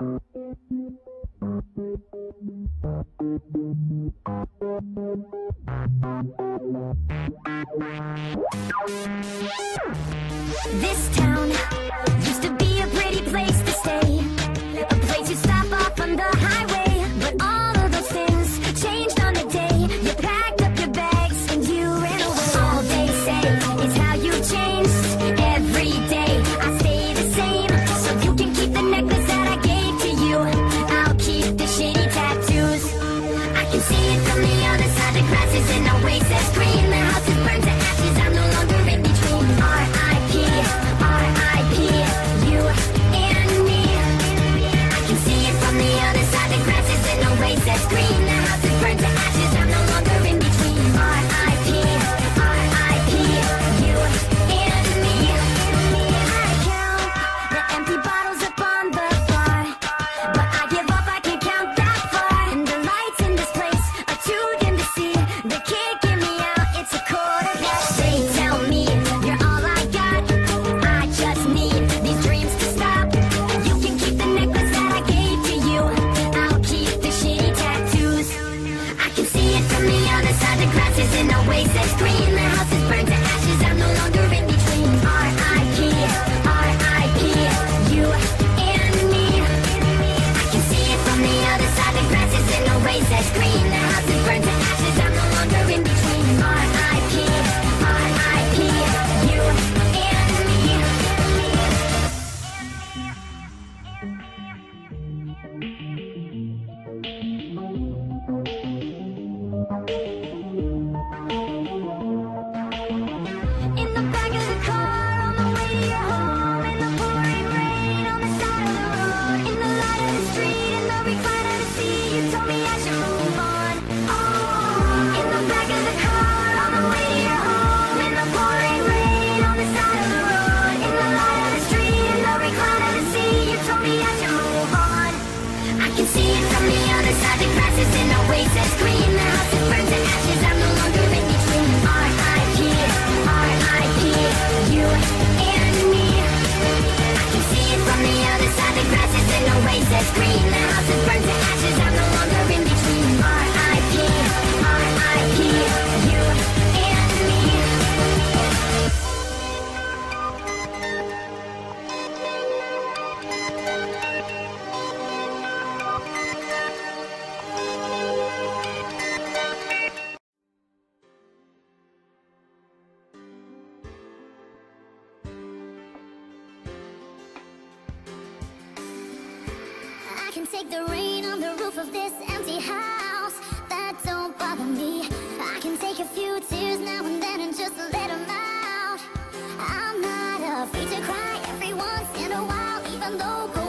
This town used to be a pretty place to stay, a place you stop off on the highway. But all of those things changed on the day. You packed up your bags and you ran away. All they say is how you changed. in a waste and scream. The house is take the rain on the roof of this empty house. That don't bother me. I can take a few tears now and then and just let them out. I'm not afraid to cry every once in a while even though